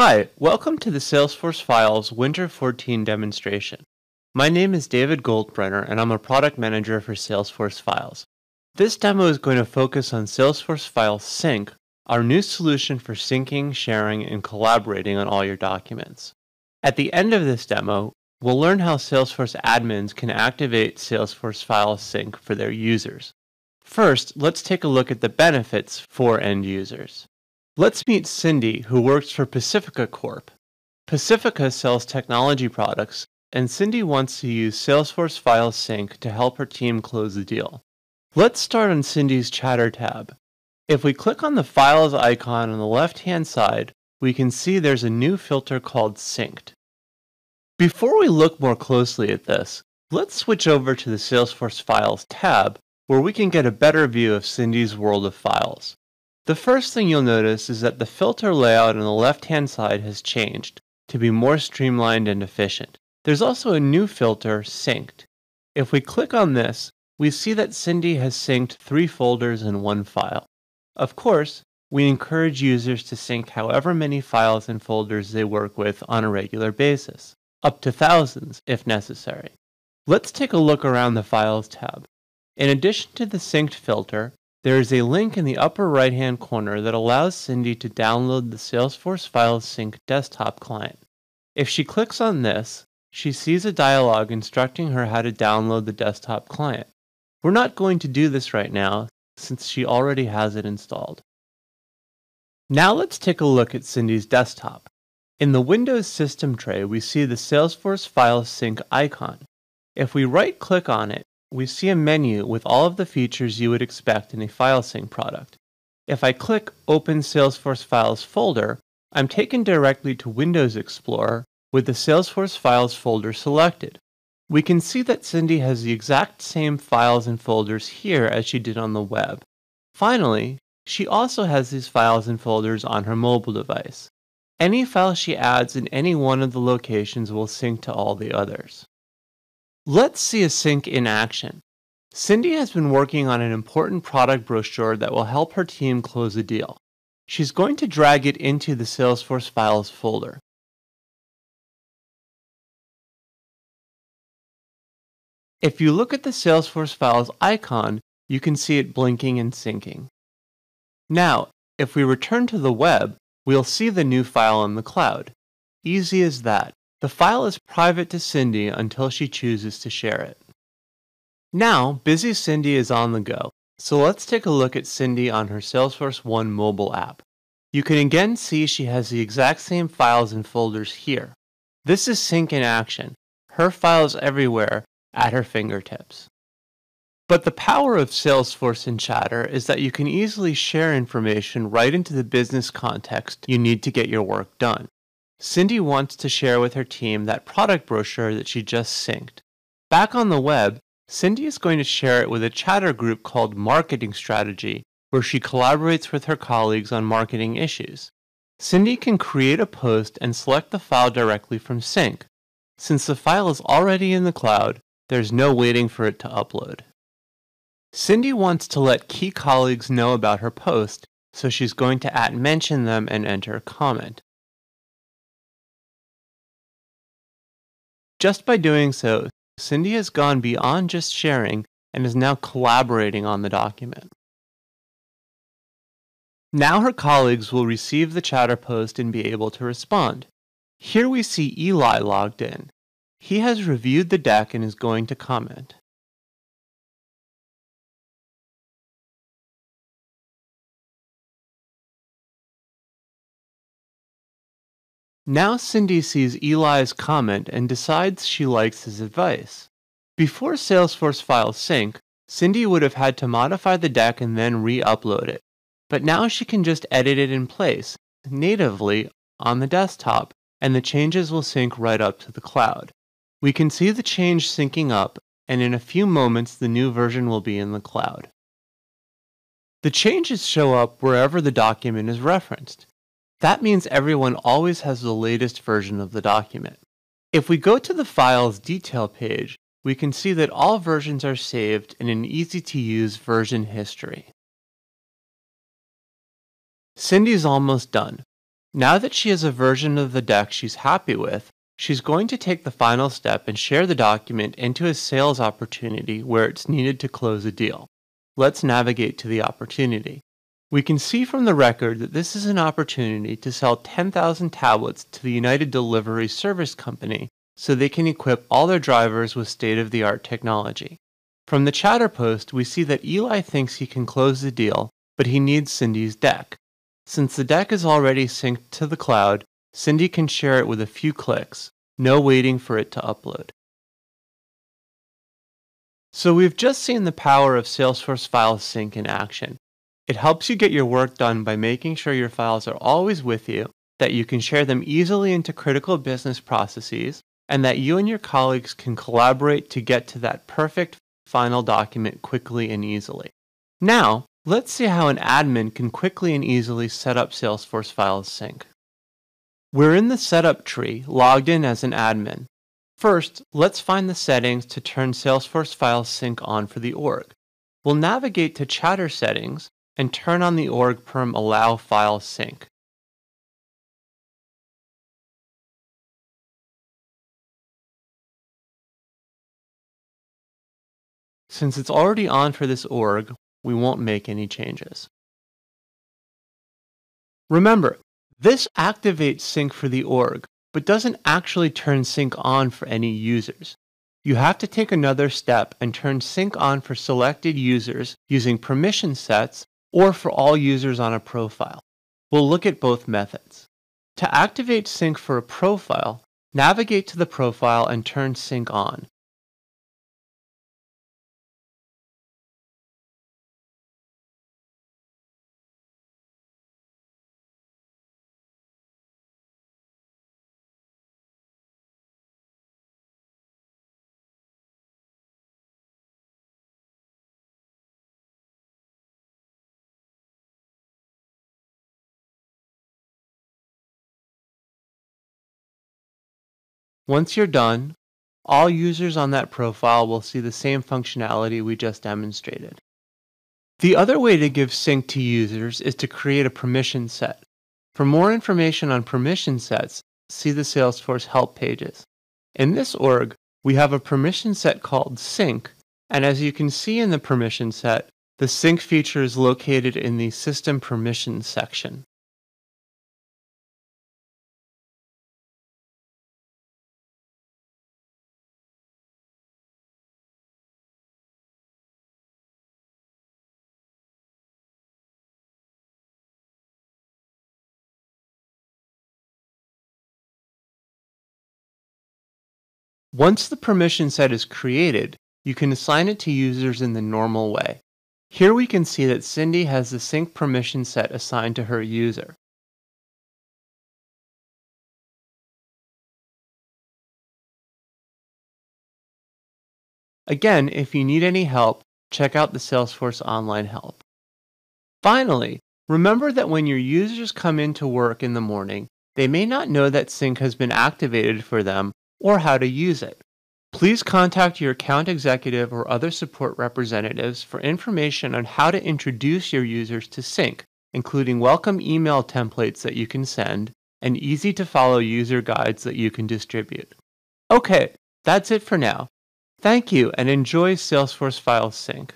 Hi, welcome to the Salesforce Files Winter 14 demonstration. My name is David Goldbrenner and I'm a product manager for Salesforce Files. This demo is going to focus on Salesforce File Sync, our new solution for syncing, sharing, and collaborating on all your documents. At the end of this demo, we'll learn how Salesforce admins can activate Salesforce File Sync for their users. First, let's take a look at the benefits for end users. Let's meet Cindy, who works for Pacifica Corp. Pacifica sells technology products, and Cindy wants to use Salesforce File Sync to help her team close the deal. Let's start on Cindy's Chatter tab. If we click on the Files icon on the left-hand side, we can see there's a new filter called Synced. Before we look more closely at this, let's switch over to the Salesforce Files tab where we can get a better view of Cindy's world of files. The first thing you'll notice is that the filter layout on the left-hand side has changed to be more streamlined and efficient. There's also a new filter, Synced. If we click on this, we see that Cindy has synced three folders in one file. Of course, we encourage users to sync however many files and folders they work with on a regular basis, up to thousands if necessary. Let's take a look around the Files tab. In addition to the synced filter, there is a link in the upper right hand corner that allows Cindy to download the Salesforce Files Sync desktop client. If she clicks on this, she sees a dialog instructing her how to download the desktop client. We're not going to do this right now since she already has it installed. Now let's take a look at Cindy's desktop. In the Windows system tray, we see the Salesforce Files Sync icon. If we right click on it, we see a menu with all of the features you would expect in a file sync product. If I click Open Salesforce Files folder, I'm taken directly to Windows Explorer with the Salesforce Files folder selected. We can see that Cindy has the exact same files and folders here as she did on the web. Finally, she also has these files and folders on her mobile device. Any file she adds in any one of the locations will sync to all the others. Let's see a sync in action. Cindy has been working on an important product brochure that will help her team close a deal. She's going to drag it into the Salesforce Files folder. If you look at the Salesforce Files icon, you can see it blinking and syncing. Now, if we return to the web, we'll see the new file in the cloud. Easy as that. The file is private to Cindy until she chooses to share it. Now, busy Cindy is on the go, so let's take a look at Cindy on her Salesforce One mobile app. You can again see she has the exact same files and folders here. This is Sync in action, her files everywhere at her fingertips. But the power of Salesforce and Chatter is that you can easily share information right into the business context you need to get your work done. Cindy wants to share with her team that product brochure that she just synced. Back on the web, Cindy is going to share it with a chatter group called Marketing Strategy, where she collaborates with her colleagues on marketing issues. Cindy can create a post and select the file directly from Sync. Since the file is already in the cloud, there's no waiting for it to upload. Cindy wants to let key colleagues know about her post, so she's going to at mention them and enter a comment. Just by doing so, Cindy has gone beyond just sharing and is now collaborating on the document. Now her colleagues will receive the chatter post and be able to respond. Here we see Eli logged in. He has reviewed the deck and is going to comment. Now Cindy sees Eli's comment and decides she likes his advice. Before Salesforce Files sync, Cindy would have had to modify the deck and then re-upload it. But now she can just edit it in place, natively, on the desktop, and the changes will sync right up to the cloud. We can see the change syncing up, and in a few moments the new version will be in the cloud. The changes show up wherever the document is referenced. That means everyone always has the latest version of the document. If we go to the file's detail page, we can see that all versions are saved in an easy-to-use version history. Cindy's almost done. Now that she has a version of the deck she's happy with, she's going to take the final step and share the document into a sales opportunity where it's needed to close a deal. Let's navigate to the opportunity. We can see from the record that this is an opportunity to sell 10,000 tablets to the United Delivery Service Company so they can equip all their drivers with state of the art technology. From the chatter post, we see that Eli thinks he can close the deal, but he needs Cindy's deck. Since the deck is already synced to the cloud, Cindy can share it with a few clicks, no waiting for it to upload. So we've just seen the power of Salesforce File Sync in action. It helps you get your work done by making sure your files are always with you, that you can share them easily into critical business processes, and that you and your colleagues can collaborate to get to that perfect final document quickly and easily. Now, let's see how an admin can quickly and easily set up Salesforce Files Sync. We're in the setup tree, logged in as an admin. First, let's find the settings to turn Salesforce Files Sync on for the org. We'll navigate to Chatter Settings and turn on the org perm Allow File Sync. Since it's already on for this org, we won't make any changes. Remember, this activates sync for the org, but doesn't actually turn sync on for any users. You have to take another step and turn sync on for selected users using permission sets or for all users on a profile. We'll look at both methods. To activate sync for a profile, navigate to the profile and turn sync on. Once you're done, all users on that profile will see the same functionality we just demonstrated. The other way to give sync to users is to create a permission set. For more information on permission sets, see the Salesforce help pages. In this org, we have a permission set called sync, and as you can see in the permission set, the sync feature is located in the system permissions section. Once the permission set is created, you can assign it to users in the normal way. Here we can see that Cindy has the sync permission set assigned to her user. Again, if you need any help, check out the Salesforce Online Help. Finally, remember that when your users come into work in the morning, they may not know that Sync has been activated for them or how to use it. Please contact your account executive or other support representatives for information on how to introduce your users to Sync, including welcome email templates that you can send and easy to follow user guides that you can distribute. Okay, that's it for now. Thank you and enjoy Salesforce Files Sync.